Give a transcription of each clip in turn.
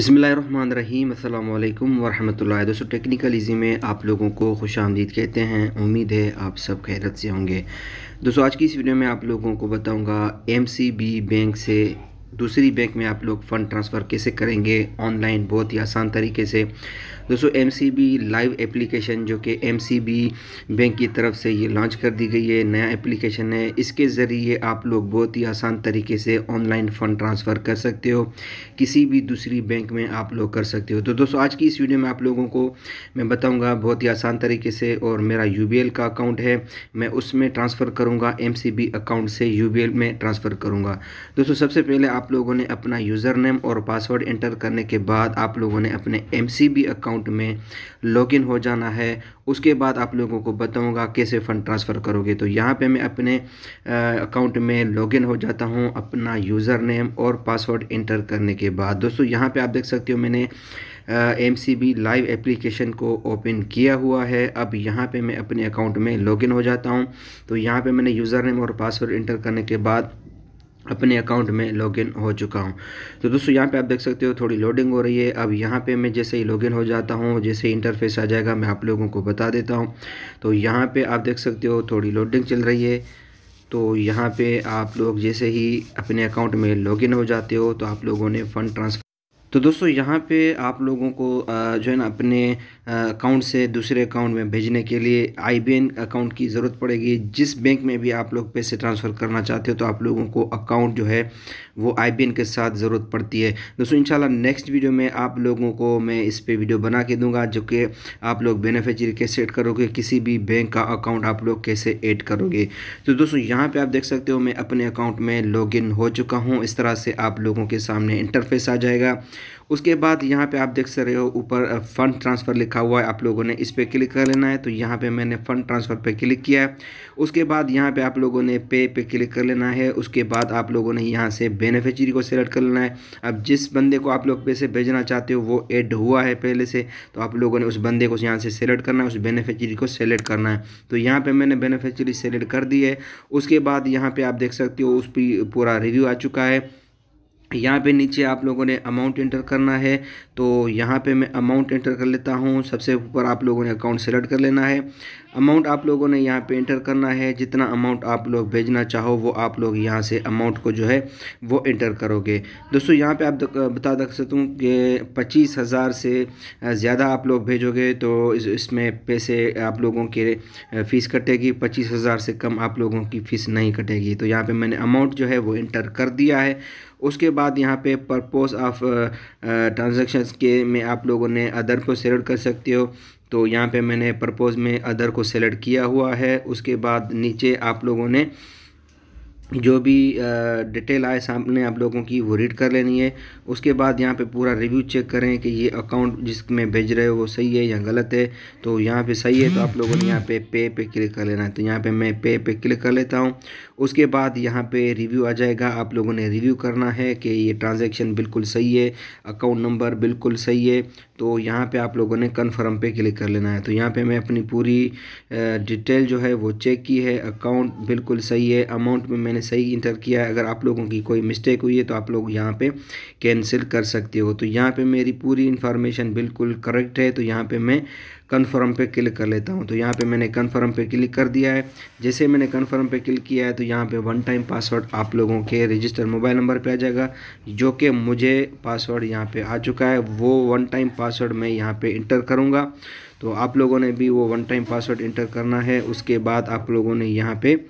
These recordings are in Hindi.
बसमीम अल्लाम वरहमल दोस्तों, टेक्निकल इजी में आप लोगों को खुश आमदीद कहते हैं। उम्मीद है आप सब खैरत से होंगे। दोस्तों, आज की इस वीडियो में आप लोगों को बताऊँगा एमसीबी बैंक से दूसरी बैंक में आप लोग फ़ंड ट्रांसफ़र कैसे करेंगे? ऑनलाइन बहुत ही आसान तरीके से। दोस्तों MCB लाइव एप्लीकेशन जो कि MCB बैंक की तरफ़ से ये लॉन्च कर दी गई है, नया एप्लीकेशन है। इसके ज़रिए आप लोग बहुत ही आसान तरीके से ऑनलाइन फ़ंड ट्रांसफ़र कर सकते हो। किसी भी दूसरी बैंक में आप लोग कर सकते हो। तो दोस्तों, आज की इस वीडियो में आप लोगों को मैं बताऊँगा बहुत ही आसान तरीके से और मेरा UBL का अकाउंट है। मैं उसमें ट्रांसफ़र करूँगा एम अकाउंट से UBL में ट्रांसफ़र करूँगा। दोस्तों, सबसे पहले आप लोगों ने अपना यूज़र नेम और पासवर्ड एंटर करने के बाद आप लोगों ने अपने MCB अकाउंट अकाउंट में लॉगिन हो जाना है। उसके बाद आप लोगों को बताऊँगा कैसे फ़ंड ट्रांसफ़र करोगे। तो यहाँ पे मैं अपने अकाउंट में लॉगिन हो जाता हूँ अपना यूज़र नेम और पासवर्ड इंटर करने के बाद। दोस्तों, यहाँ पे आप देख सकते हो मैंने M C B live application को ओपन किया हुआ है। अब यहाँ पे मैं अपने अकाउंट में लॉगिन हो जाता हूँ। तो यहाँ पे मैंने यूज़र नेम और पासवर्ड इंटर करने के बाद अपने अकाउंट में लॉगिन हो चुका हूँ। तो दोस्तों, यहाँ पे आप देख सकते हो थोड़ी लोडिंग हो रही है। अब यहाँ पे मैं जैसे ही लॉगिन हो जाता हूँ, जैसे ही इंटरफेस आ जाएगा, मैं आप लोगों को बता देता हूँ। तो यहाँ पे आप देख सकते हो थोड़ी लोडिंग चल रही है। तो यहाँ पे आप लोग जैसे ही अपने अकाउंट में लॉगिन हो जाते हो तो आप लोगों ने फ़ंड ट्रांसफ़र तो दोस्तों, यहाँ पे आप लोगों को जो है ना, अपने अकाउंट से दूसरे अकाउंट में भेजने के लिए आईबीएन अकाउंट की ज़रूरत पड़ेगी। जिस बैंक में भी आप लोग पैसे ट्रांसफ़र करना चाहते हो तो आप लोगों को अकाउंट जो है, वो आईबीएन के साथ ज़रूरत पड़ती है। दोस्तों, इंशाल्लाह नेक्स्ट वीडियो में आप लोगों को मैं इस पर वीडियो बना के दूँगा, जो कि आप लोग बेनिफिशरी कैसे ऐड करोगे, किसी भी बैंक का अकाउंट आप लोग कैसे ऐड करोगे। तो दोस्तों, यहाँ पर आप देख सकते हो, मैं अपने अकाउंट में लॉग हो चुका हूँ। इस तरह से आप लोगों के सामने इंटरफेस आ जाएगा। उसके बाद यहाँ पे आप देख सकते रहे हो ऊपर फ़ंड ट्रांसफ़र लिखा हुआ है, आप लोगों ने इस पर क्लिक कर लेना है तो यहाँ पे मैंने फ़ंड ट्रांसफ़र पे क्लिक किया है। उसके बाद यहाँ पे आप लोगों ने पे पे क्लिक कर लेना है, उसके बाद आप लोगों ने यहाँ से बेनिफिशरी को सिलेक्ट कर लेना है। अब जिस बंदे को आप लोग पैसे भेजना चाहते हो, वो एड हुआ है पहले से तो आप लोगों ने उस बंदे को यहाँ से सेलेक्ट करना है, उस बेनिफिशरी को सेलेक्ट करना है। तो यहाँ पर मैंने बेनिफिशरी सेलेक्ट कर दी है। उसके बाद यहाँ पर आप देख सकते हो, उस पर पूरा रिव्यू आ चुका है। यहाँ पे नीचे आप लोगों ने अमाउंट इंटर करना है तो यहाँ पे मैं अमाउंट इंटर कर लेता हूँ। सबसे ऊपर आप लोगों ने अकाउंट सेलेक्ट कर लेना है। अमाउंट आप लोगों ने यहाँ पे इंटर करना है। जितना अमाउंट आप लोग भेजना चाहो, वो आप लोग यहाँ से अमाउंट को जो है, वो इंटर करोगे। दोस्तों, यहाँ पे आप बता दे सकता हूँ कि पच्चीस हज़ार से ज़्यादा आप लोग भेजोगे तो इस, इसमें पैसे आप लोगों के फ़ीस कटेगी। पच्चीस हज़ार से कम आप लोगों की फ़ीस नहीं कटेगी। तो यहाँ पर मैंने अमाउंट जो है, वो इंटर कर दिया है। उसके बाद यहाँ पे परपोज ऑफ़ ट्रांजेक्शन के में आप लोगों ने अदर को सेलेक्ट कर सकते हो। तो यहाँ पे मैंने परपोज में अदर को सेलेक्ट किया हुआ है। उसके बाद नीचे आप लोगों ने जो भी डिटेल आए सामने आप लोगों की, वो रीड कर लेनी है। उसके बाद यहाँ पे पूरा रिव्यू चेक करें कि ये अकाउंट जिसमें भेज रहे हो, वो सही है या गलत है। तो यहाँ पे सही है तो आप लोगों ने यहाँ पे पे पे क्लिक कर लेना है। तो यहाँ पे मैं पे पे क्लिक कर लेता हूँ। उसके बाद यहाँ पे रिव्यू आ जाएगा। आप लोगों ने रिव्यू करना है कि ये ट्रांजेक्शन बिल्कुल सही है अकाउंट नंबर बिल्कुल सही है। तो यहाँ पर आप लोगों ने कन्फर्म पे क्लिक कर लेना है। तो यहाँ पर मैं अपनी पूरी डिटेल जो है वो चेक की है। अकाउंट बिल्कुल सही है। अमाउंट में मैंने सही इंटर किया है, अगर आप लोगों की कोई मिस्टेक हुई है तो आप लोग यहाँ पे कैंसिल कर सकते हो। तो यहाँ पे मेरी पूरी इन्फॉर्मेशन बिल्कुल करेक्ट है तो यहाँ पर मैं कन्फर्म पे क्लिक कर लेता हूँ। तो यहाँ पे मैंने कन्फर्म पे क्लिक कर दिया है। जैसे मैंने कन्फर्म पे क्लिक किया है तो यहाँ पे वन टाइम पासवर्ड आप लोगों के रजिस्टर मोबाइल नंबर पे आ जाएगा, जो कि मुझे पासवर्ड यहाँ पे आ चुका है। वो वन टाइम पासवर्ड मैं यहाँ पे इंटर करूँगा। तो आप लोगों ने भी वो वन टाइम पासवर्ड इंटर करना है। उसके बाद आप लोगों ने यहाँ पर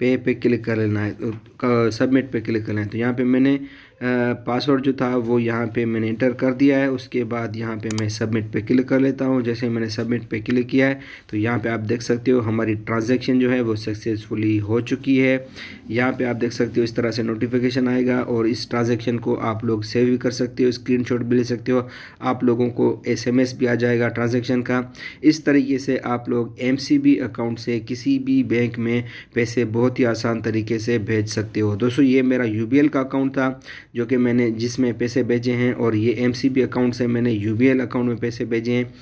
पे पे क्लिक कर लेना है सबमिट पे क्लिक करना है। तो यहाँ पे मैंने पासवर्ड जो था वो यहाँ पे मैंने इंटर कर दिया है। उसके बाद यहाँ पे मैं सबमिट पे क्लिक कर लेता हूँ। जैसे मैंने सबमिट पे क्लिक किया है तो यहाँ पे आप देख सकते हो हमारी ट्रांजैक्शन जो है वो सक्सेसफुली हो चुकी है। यहाँ पे आप देख सकते हो इस तरह से नोटिफिकेशन आएगा और इस ट्रांजेक्शन को आप लोग सेव भी कर सकते हो स्क्रीन भी ले सकते हो। आप लोगों को एसएमएस भी आ जाएगा ट्रांजेक्शन का। इस तरीके से आप लोग एमसीबी अकाउंट से किसी भी बैंक में पैसे बहुत ही आसान तरीके से भेज सकते हो। दोस्तों, ये मेरा यू का अकाउंट था। जो कि मैंने जिसमें पैसे भेजे हैं और ये एमसीबी अकाउंट से मैंने यूबीएल अकाउंट में पैसे भेजे हैं।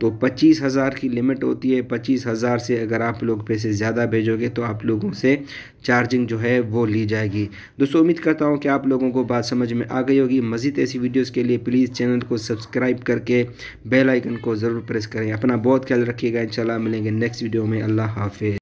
तो पच्चीस हज़ार की लिमिट होती है। पच्चीस हज़ार से अगर आप लोग पैसे ज़्यादा भेजोगे तो आप लोगों से चार्जिंग जो है वो ली जाएगी। दोस्तों, उम्मीद करता हूँ कि आप लोगों को बात समझ में आ गई होगी। मज़ीद ऐसी वीडियोज़ के लिए प्लीज़ चैनल को सब्सक्राइब करके बेल आइकन को ज़रूर प्रेस करें। अपना बहुत ख्याल रखिएगा। इंशाल्लाह मिलेंगे नेक्स्ट वीडियो में। अल्लाह हाफिज़।